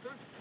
Come here, son.